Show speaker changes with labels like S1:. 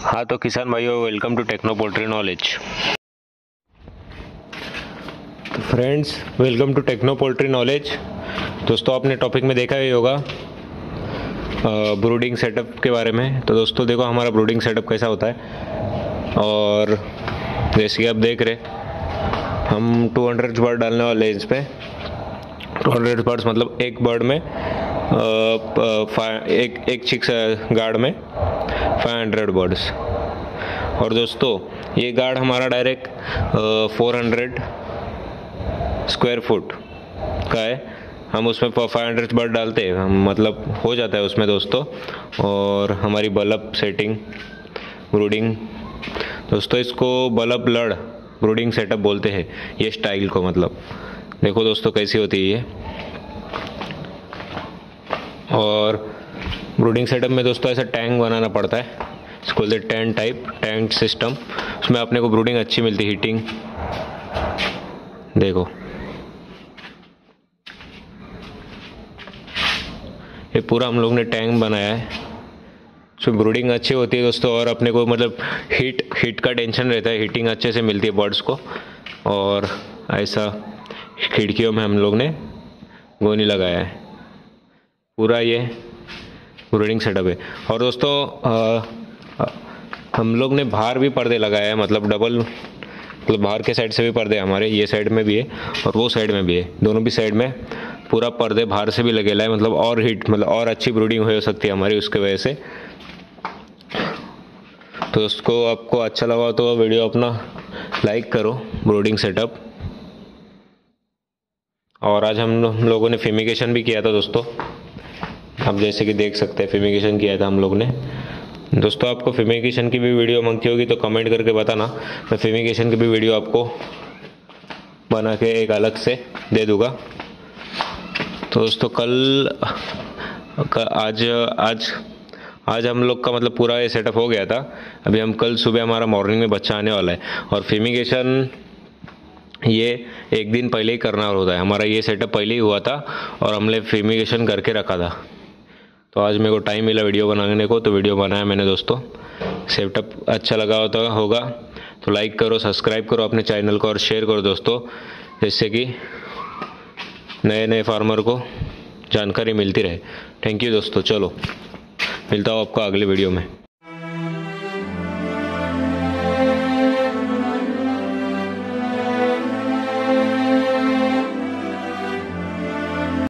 S1: हाँ तो किसान भाइयों welcome to Techno Poultry Knowledge तो friends welcome to Techno Poultry Knowledge दोस्तों, आपने टॉपिक में देखा ही होगा ब्रूडिंग सेटअप के बारे में। तो दोस्तों, देखो हमारा ब्रूडिंग सेटअप कैसा होता है। और जैसे कि आप देख रहे हम 200 बर्ड डालने वाले हैं इस पर टू हंड्रेड बर्ड्स मतलब एक बर्ड में एक एक चिक्स गार्ड में। 500 बर्ड्स और दोस्तों, ये गार्ड हमारा डायरेक्ट 400 स्क्वायर फुट का है। हम उसमें 500 बर्ड डालते हैं। मतलब हो जाता है उसमें दोस्तों। और हमारी बल्ब सेटिंग ब्रूडिंग दोस्तों, इसको बल्ब लड़ ब्रूडिंग सेटअप बोलते हैं। ये स्टाइल को मतलब। देखो दोस्तों, कैसी होती है ये। और ब्रूडिंग सेटअप में दोस्तों ऐसा टैंक बनाना पड़ता है। इसको टेंट टाइप टैंक सिस्टम उसमें अपने को ब्रूडिंग अच्छी मिलती हीटिंग देखो। ये पूरा हम लोग ने टैंक बनाया है। उसमें ब्रूडिंग अच्छी होती है दोस्तों, और अपने को मतलब हीट हीट का टेंशन रहता है। हीटिंग अच्छे से मिलती है बर्ड्स को। और ऐसा खिड़कियों में हम लोग ने गोनी लगाया है। पूरा ये ब्रूडिंग सेटअप है। और दोस्तों हम लोग ने बाहर भी पर्दे लगाए हैं मतलब डबल मतलब बाहर के साइड से भी पर्दे हमारे, ये साइड में भी है और वो साइड में भी है। दोनों भी साइड में पूरा पर्दे बाहर से भी लगे है मतलब और हीट मतलब और अच्छी ब्रूडिंग हो सकती है हमारी उसके वजह से। तो उसको आपको अच्छा लगा तो वीडियो अपना लाइक करो ब्रूडिंग सेटअप और आज हम लोगों ने फेमिकेशन भी किया था दोस्तों। आप जैसे कि देख सकते हैं फिमिगेशन किया था हम लोग ने। दोस्तों, आपको फिमिगेशन की भी वीडियो मांगती होगी तो कमेंट करके बताना। मैं फिमिगेशन की भी वीडियो आपको बना के एक अलग से दे दूँगा। तो दोस्तों, कल आज आज आज हम लोग का मतलब पूरा ये सेटअप हो गया था। अभी हम कल सुबह हमारा मॉर्निंग में बच्चा आने वाला है। और फिमिगेशन ये एक दिन पहले ही करना होता है। हमारा ये सेटअप पहले ही हुआ था और हमने फिमिगेशन करके रखा था। तो आज मेरे को टाइम मिला वीडियो बनाने को तो वीडियो बनाया मैंने दोस्तों। सेटअप अच्छा लगा होता, होगा। तो लाइक करो सब्सक्राइब करो अपने चैनल को और शेयर करो दोस्तों। जिससे कि नए नए फार्मर को जानकारी मिलती रहे। थैंक यू दोस्तों, चलो। मिलता हूँ आपको अगले वीडियो में।